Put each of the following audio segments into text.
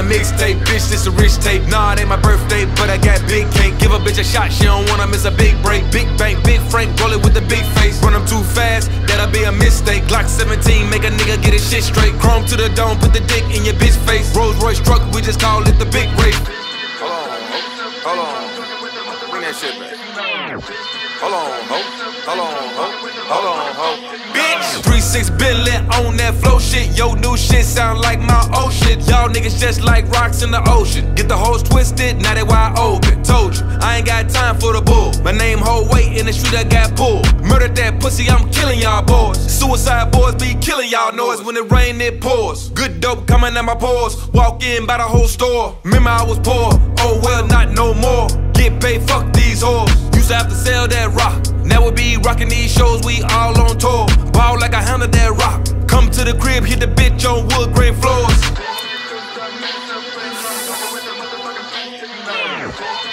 mixtape, bitch, this a rich tape. Nah, it ain't my birthday, but I got big cake. Give a bitch a shot, she don't wanna miss a big break. Big bank, big Frank, roll it with the big face. Run them too fast, that'll be a mistake. Glock 17, make a nigga get his shit straight. Chrome to the dome, put the dick in your bitch face. Rolls Royce truck, we just call it the big race. Hold on, hold on. Bring that shit back. Hold on, ho. Hold on, ho. Hold on, ho. Bitch, 3-6 Billy on that flow shit. Yo, new shit sound like my old shit. Y'all niggas just like rocks in the ocean. Get the hoes twisted, now they wide open. Told you, I ain't got time for the bull. My name hold weight in the street, I got pulled. Murdered that pussy, I'm killing y'all boys. Suicide boys be killing y'all noise. When it rain, it pours. Good dope coming out my pores. Walk in, buy the whole store. Remember I was poor. Oh well, not no more. Get paid, fuck these whores. Used to have to sell that rock. Now we be rocking these shows, we all on tour. Ball to the crib, hit the bitch on wood grain floors.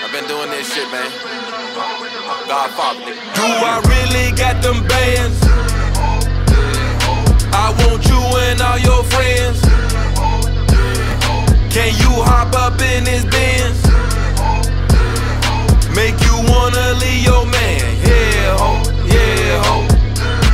I've been doing this shit, man. Godfather. Do I really got them bands? I want you and all your friends. Can you hop up in this Benz?